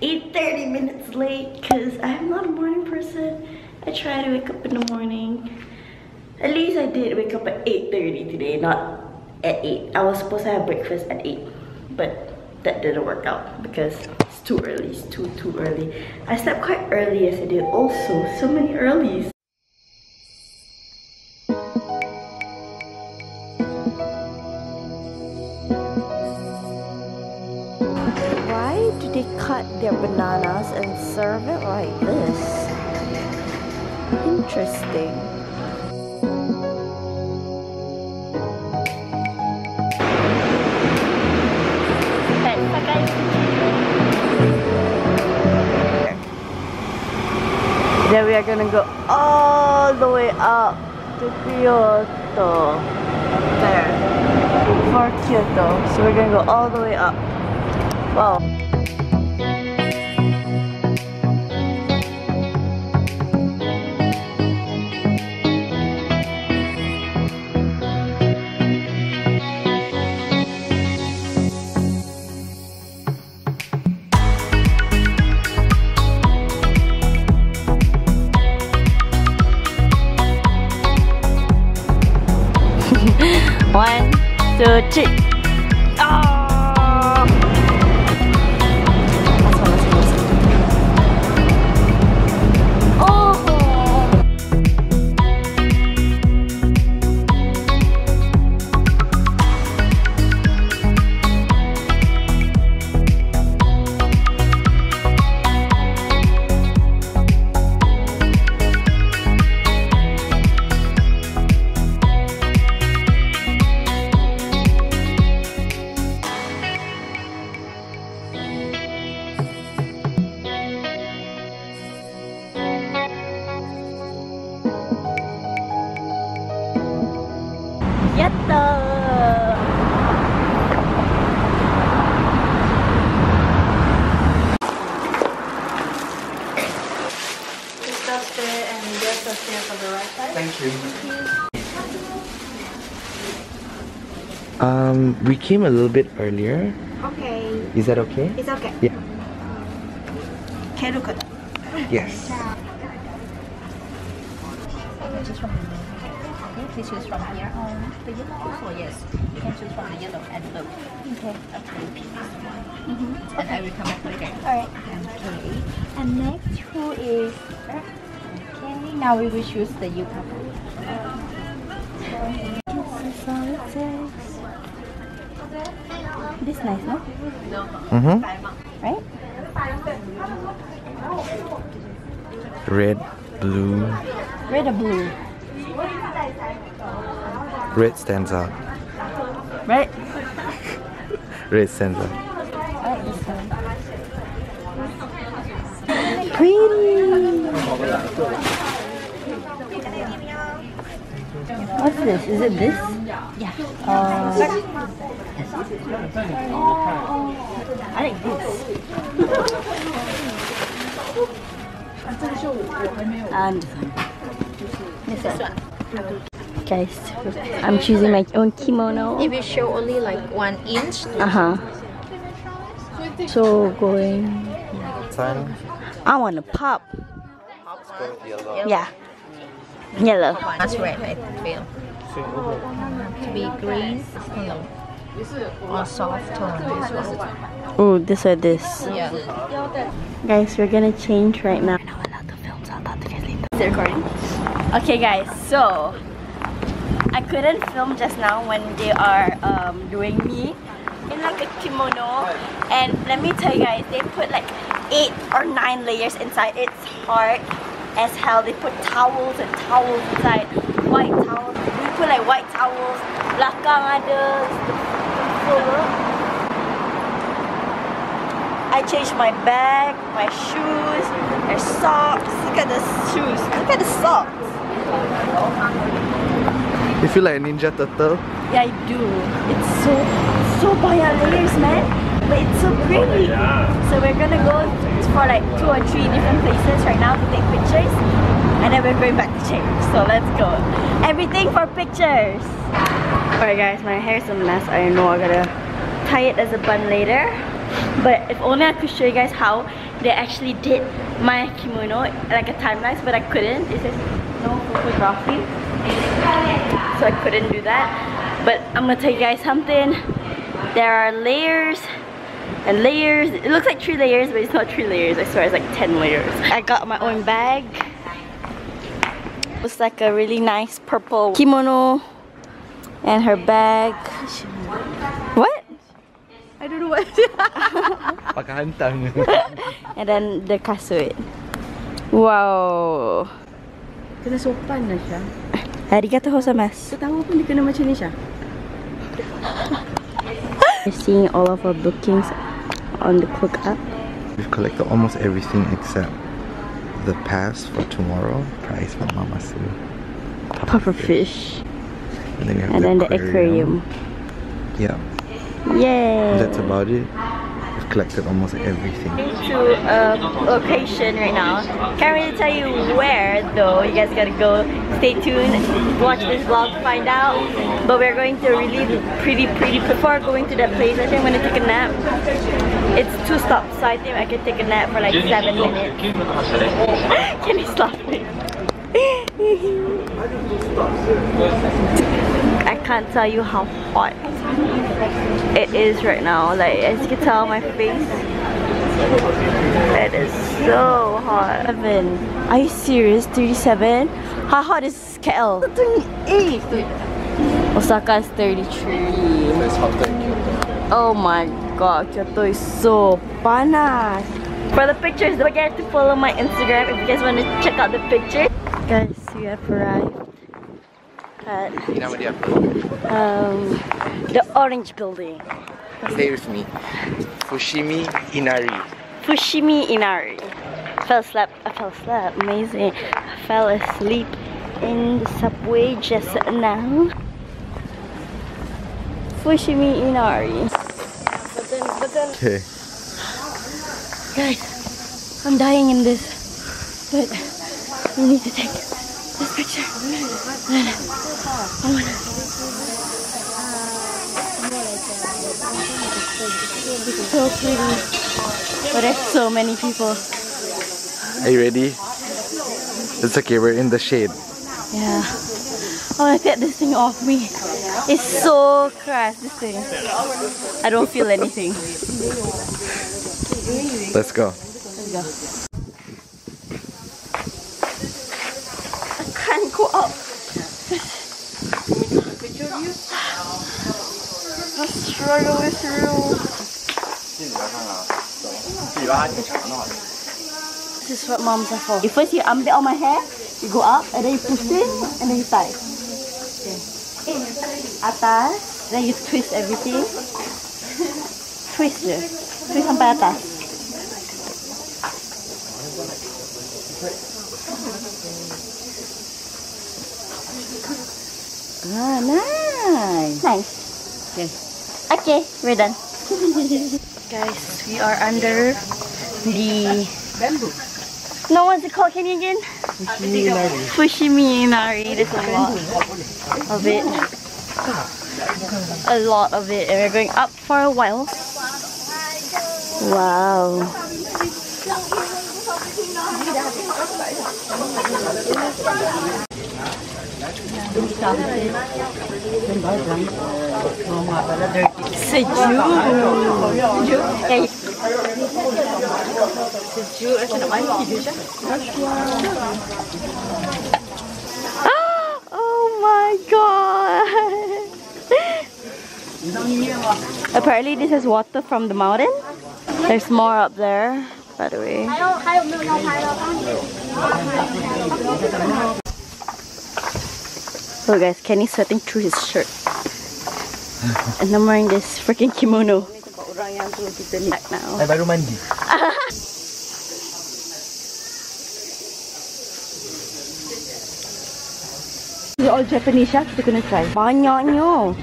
30 8 30 minutes late because i'm not a morning person. I try to wake up in the morning. At least i did wake up at 8.30 today not at 8 i was supposed to have breakfast at 8 but that didn't work out because it's too early. It's too too early. I slept quite early yesterday also. So many earlys they cut their bananas and serve it like this interesting Then we are gonna go all the way up to Kyoto. There. For Kyoto. So we're gonna go all the way up. Wow. One, two, three. Right side. Thank you. Um, we came a little bit earlier. Okay, Is that okay? it's okay. Yeah. Can look at Yes. Okay, please choose from here on the yellow or yes. You can choose from the yellow and blue. Okay. Okay. Mm-hmm. And I will come back later. Alright. Okay. And next who is Okay, now we will choose the yukata. This is all it says. This nice, no? Mm-hmm. Right? Red, blue. Red or blue? Red stands out. Right? Red stands out. Alright. Pretty! What's this? Is it this? Yeah. Uh, I like this. And this one. Guys, I'm choosing my own kimono. If you show only like one inch. Uh huh. So going. Sun. I want to pop. Let's go with yellow. Yeah. Yellow. That's red, I feel. To be green, no. Or soft tone. Oh, this or this. Yeah. Guys, we're gonna change right now. We're not allowed to film, so I'll talk to you guys later. Is it recording? Okay, guys, so I couldn't film just now when they are um, doing me in like a kimono. And let me tell you guys, they put like eight or nine layers inside. It's hard as hell. They put towels and towels inside, white towels. We put like white towels, belakang ada. I changed my bag, my shoes, my socks. Look at the shoes. Look at the socks. You feel like a ninja turtle? Yeah, I do. It's so, so banyak layers, man. But it's so pretty. So we're gonna go for like two or three different places right now to take pictures. And then we're going back to change. So let's go. Everything for pictures. Alright guys, my hair is a mess. I know I gotta tie it as a bun later. But if only I could show you guys how they actually did my kimono like a time lapse, but I couldn't. It says no photography. So I couldn't do that. But I'm gonna tell you guys something. There are layers and layers. It looks like three layers, but it's not three layers. I swear it's like 10 layers. I got my own bag. It's like a really nice purple kimono and her bag. What? I don't know what. Pagkahantang. and then the kasut. Wow. Kena sopan na siya. Arigato gozaimasu. Tahu pun dia kena macam ni siya. We're seeing all of our bookings on the Klook app. We've collected almost everything except the pass for tomorrow. Price for Mama Sue. Puffer fish. And then, you have And the then the aquarium. Yeah. Yay! That's about it. We've collected almost everything. to a location right now. Can't really tell you where though. You guys gotta go. Stay tuned. Watch this vlog to find out. But we're going to really pretty pretty before going to that place. I think I'm gonna take a nap. It's two stops, so I think I can take a nap for like seven minutes. can you stop me? I can't tell you how hot it is right now. Like as you can tell my face it is so hot. Seven. Are you serious? 37? How hot is KL? 28. Osaka is 33. It's hotter in Kyoto. Oh my god, Kyoto is so panas. For the pictures, don't forget to follow my Instagram if you guys want to check out the pictures. Guys, we have arrived at Nama dia apa? um, the Orange Building. Stay with me. Fushimi Inari. Fushimi Inari. Fell asleep. I fell asleep. Amazing. I fell asleep in the subway just now. Fushimi Inari. But then, but then, Okay. guys, I'm dying in this. But we need to take this picture. Oh so pretty. But there's so many people. Are you ready? It's okay, we're in the shade. Yeah. I want to get this thing off me. It's so crass, this thing. I don't feel anything. Let's go. Let's go. I can't go up. The struggle is real. This is what moms are for. You first you ambil all my hair, you go up, and then you push in, and then you tie. Okay. Atas, then you twist everything. Twist je. Twist sampai atas. Ah, nice. Nice. Okay. Okay, we're done. Guys, we are under the Bamboo. no what's it called? Can you again? Fushimi Inari. There's a lot of it. A lot of it, and we're going up for a while. Wow. Oh my god. Apparently this is water from the mountain. There's more up there, by the way. So guys, Kenny's sweating through his shirt. and I'm wearing this freaking kimono. Back now. Saya baru mandi. It's all Japanese ya, kita kena try. Banyaknya.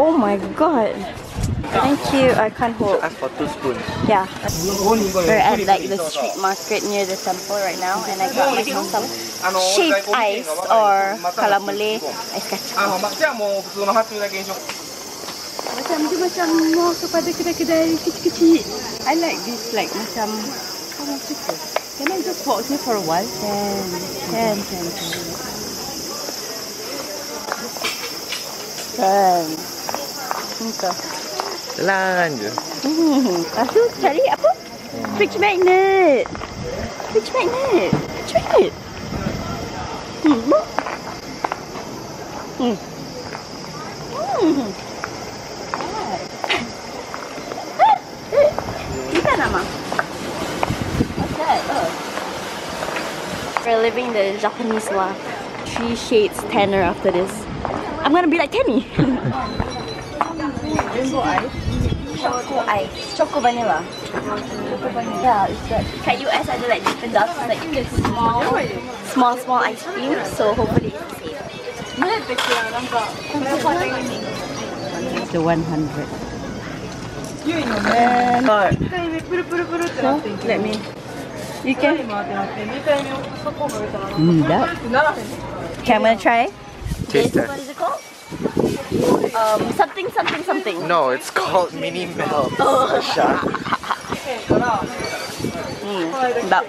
Oh my god. Thank you. I can't hold. Ask for two spoons. Yeah. We're at like the street market near the temple right now and I got myself some shaved ice or kalau Malay ais kacang. Macam macam dia macam mau kepada kedai-kedai kecil-kecil. I like this like macam kamu suka. Can I just walk here for a while? Can, can, can, can. Can. Muka. Jalan je. Hmm. Lepas tu cari apa? Hmm. Fridge magnet. Fridge magnet. Fridge magnet. Hmm. bu- Hmm. Hmm. Kita nama. What's that? Oh. We're living the Japanese life. Three shades tanner after this. I'm gonna be like Kenny. Rainbow ice. Choco ice. Choco vanilla. Choco vanilla. Yeah, it's good. Kat US ada like different dots like small, small, small ice cream. So hopefully it's the same. The 100. And No, let me. You can. Tidak. okay, I'm gonna try. Taste This, test. what is it called? Um, something, something, something. No, it's called mini milk. Shot. Hmm, sedap.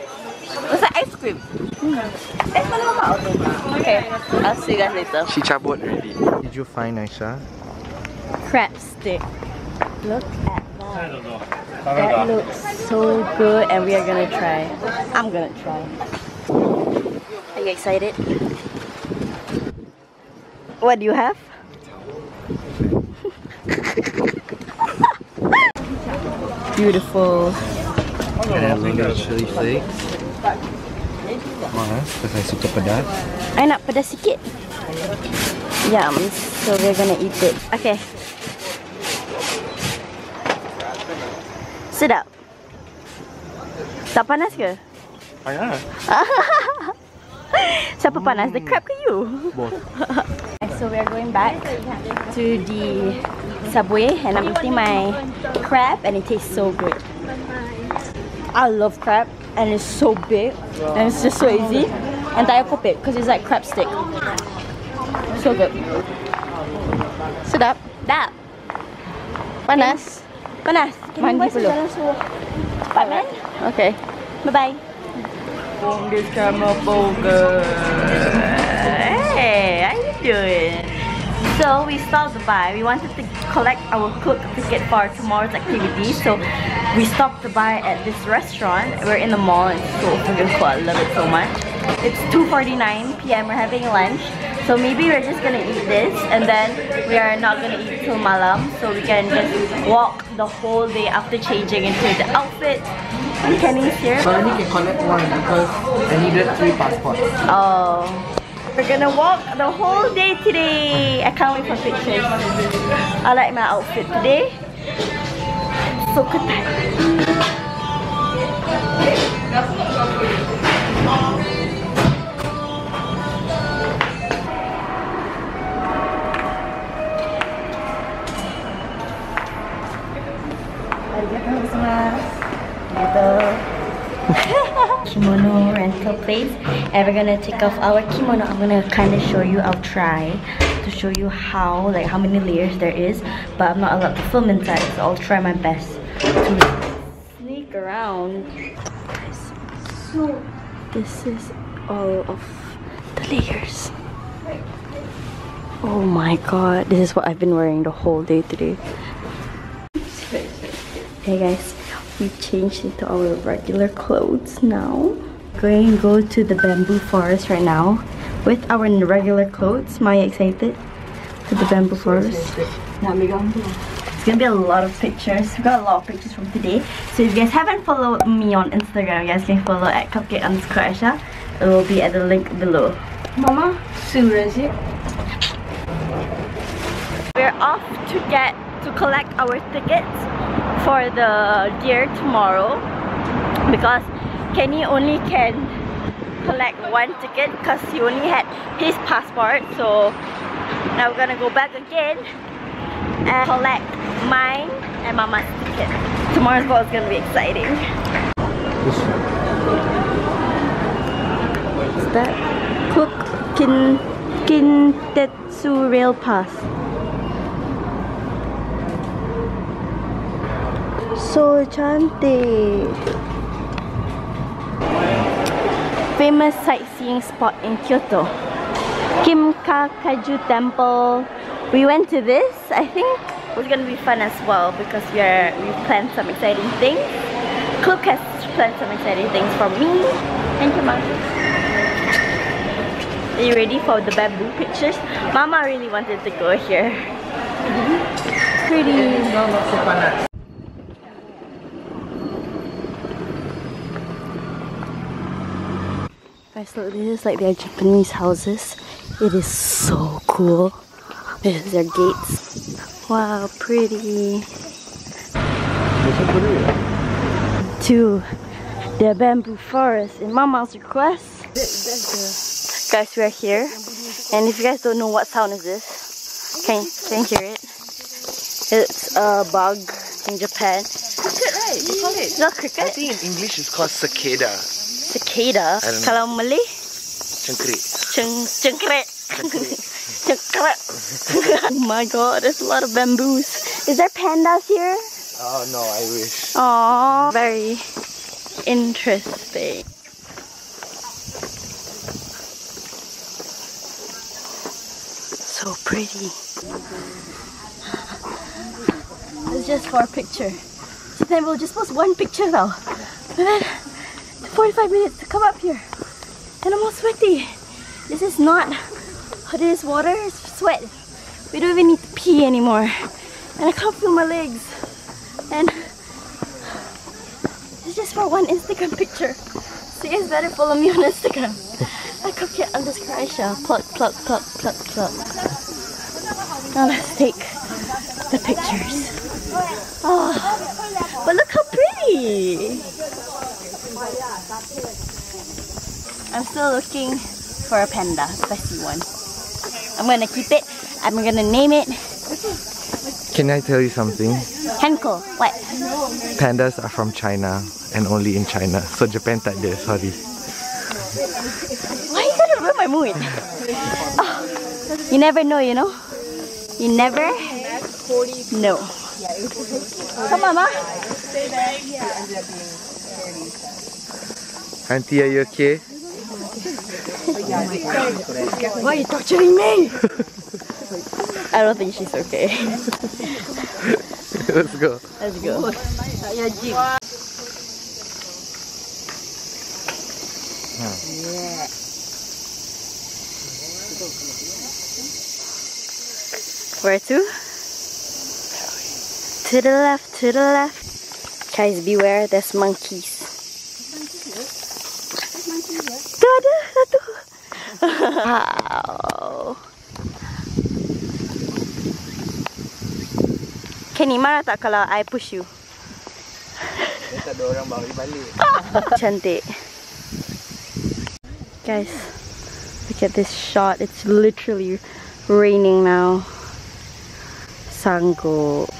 It's like ice cream. Eh, mana mama? Okay, I'll see you guys later. She cabut already. Did you find Aisyah? crab stick. Look at that. That looks so good and we are gonna try. I'm gonna try. Are you excited? What do you have? Beautiful. And a little chili flakes. Manas, because I suka pedas. I nak pedas sikit. Yum. So we're gonna eat it. Okay. Sedap. Tak panas ke? Panas. Siapa panas? The crab ke you? Both. so we are going back to the subway and I'm eating my crab and it tastes so good. I love crab and it's so big and it's just so easy. And tayo kopit because it's like crab stick. So good. Sedap. Dap. Panas. Panas. Mandi dulu. Cepat man. Okay. Bye-bye. This camera burger. Hey, how you doing? So we stopped by. We wanted to collect our Klook ticket for tomorrow's activity. So we stopped by at this restaurant. We're in the mall. It's so freaking cool. I love it so much. It's 2:49 p.m. We're having lunch. So maybe we're just gonna eat this and then we are not gonna eat till malam. So we can just walk the whole day after changing into the outfit. And Kenny's here. But I need to collect one because I needed three passports. Oh. We're gonna walk the whole day today. I can't wait for pictures. I like my outfit today. So good. kimono place and we're gonna take off our kimono. I'm gonna kind of show you i'll try to show you how like how many layers there is but i'm not allowed to film inside so i'll try my best to sneak around. So this is all of the layers. Oh my god this is what i've been wearing the whole day today. Hey guys, we changed into our regular clothes now. Going to go to the bamboo forest right now with our regular clothes. Maya excited to the bamboo forest. It's gonna be a lot of pictures. We got a lot of pictures from today. So if you guys haven't followed me on Instagram, you guys can follow at cupcake underscore Aisyah. It will be at the link below. Mama, it? We're off to get to collect our tickets for the deer tomorrow because Kenny only can collect one ticket because he only had his passport so now we're gonna go back again and collect mine and mama's ticket tomorrow's ball is gonna be exciting is that Klook Kin Kintetsu Rail Pass. So cantik. Famous sightseeing spot in Kyoto. Kinkaku-ji Temple. We went to this. I think it was gonna be fun as well because we are we planned some exciting things. Klook has planned some exciting things for me. Thank you, Mom. Are you ready for the bamboo pictures? Mama really wanted to go here. Pretty. Guys, look, this is like their Japanese houses. It is so cool. This is their gates. Wow, pretty. To the bamboo forest in Mama's request. Guys, we are here. And if you guys don't know what sound is this, can, can you hear it? It's a bug in Japan. Cricket, right? You call it. Not cricket. I think in English it's called cicada. Cicada. I don't know. Kalau Malay, Cengkrik. ceng cengkret. cengkret. oh my god, there's a lot of bamboos. Is there pandas here? Oh no, I wish. Oh, very interesting. So pretty. It's just for a picture. So then we'll just post one picture now. And then 45 minutes to come up here. And I'm all sweaty. This is not this water, it's sweat. We don't even need to pee anymore. And I can't feel my legs. And it's just for one Instagram picture. So you guys better follow me on Instagram. I cook it underscore Aisyah. Pluck, pluck, pluck, pluck, pluck. Now let's take the pictures. Oh, but look how pretty! I'm still looking for a panda, if I see one. I'm gonna keep it. I'm gonna name it Can I tell you something? Henko. What? Pandas are from China and only in China. So Japan tak ada, sorry. Why are you gotta ruin my mood? Oh, you never know, you know? You never know. Come on, Ma. Auntie, are you okay? Why are you torturing me? I don't think she's okay. Let's go. Let's go. Where to? To the left, to the left. Guys, beware, there's monkeys. Wow. Kenny, marah tak kalau I push you? Tak ada orang bawa balik. Cantik. Guys, look at this shot. It's literally raining now. Sanggup.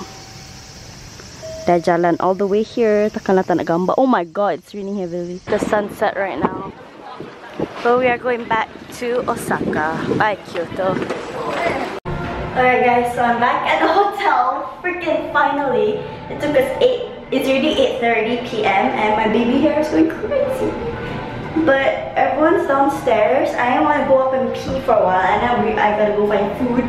Dah jalan all the way here. Takkanlah tak nak gambar. Oh my god, it's raining heavily. The sunset right now. But we are going back to Osaka by Kyoto. Alright guys, so I'm back at the hotel. Freaking finally. It took us 8, it's already 8.30 p.m. and my baby hair is going crazy. But everyone's downstairs. I want to go up and pee for a while and we, I gotta go find food.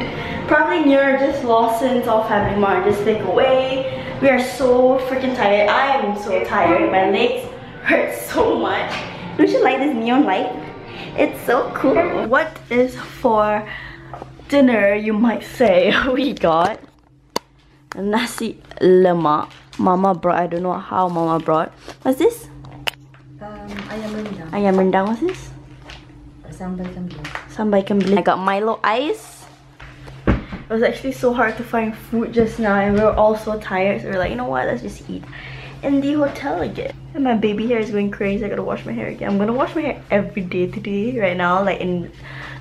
Probably near just Lawson's or Family Mart, just take away. We are so freaking tired. I am so tired. My legs hurt so much. Don't you like this neon light? It's so cool. What is for dinner, you might say? We got nasi lemak. Mama brought, I don't know how mama brought. What's this? Um, ayam rendang. Ayam rendang, what's this? Sambal kambing. Sambal kambing. I got Milo ice. It was actually so hard to find food just now and we were all so tired. So we are like, you know what, let's just eat in the hotel again. And my baby hair is going crazy. I gotta wash my hair again. I'm gonna wash my hair every day today, right now, like in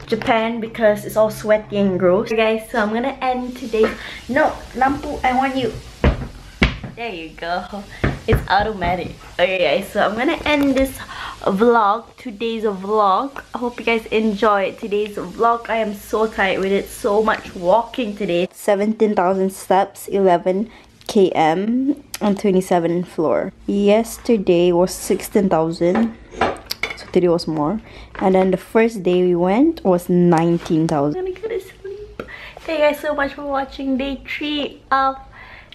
Japan because it's all sweaty and gross. Okay, guys, so I'm gonna end today's. No, lampu, I want you. There you go. It's automatic. Okay, guys, so I'm gonna end this vlog today's vlog i hope you guys enjoyed today's vlog i am so tired we did so much walking today 17,000 steps 11 km on 27th floor yesterday was 16,000 so today was more and then the first day we went was 19,000 I'm gonna go to sleep thank you guys so much for watching day three of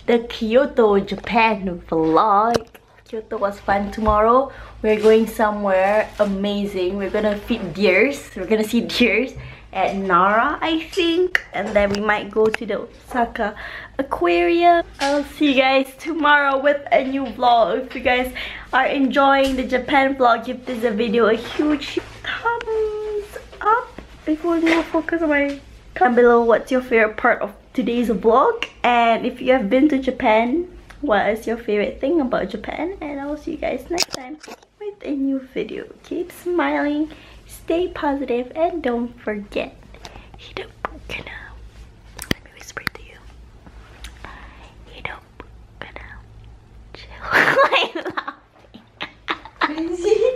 the Kyoto Japan vlog Kyoto was fun. Tomorrow, we're going somewhere amazing. We're gonna feed deers. We're gonna see deers at Nara, I think. And then we might go to the Osaka Aquarium. I'll see you guys tomorrow with a new vlog. If you guys are enjoying the Japan vlog, give this video a huge thumbs up. Before we focus on my comment below what's your favorite part of today's vlog. And if you have been to Japan, what is your favorite thing about Japan and I will see you guys next time with a new video. Keep smiling, stay positive, and don't forget, hit. Lindsay?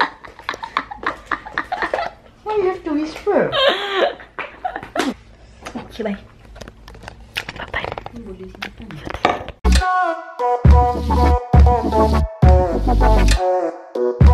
Why you have to whisper? Okay, bye. Bye-bye.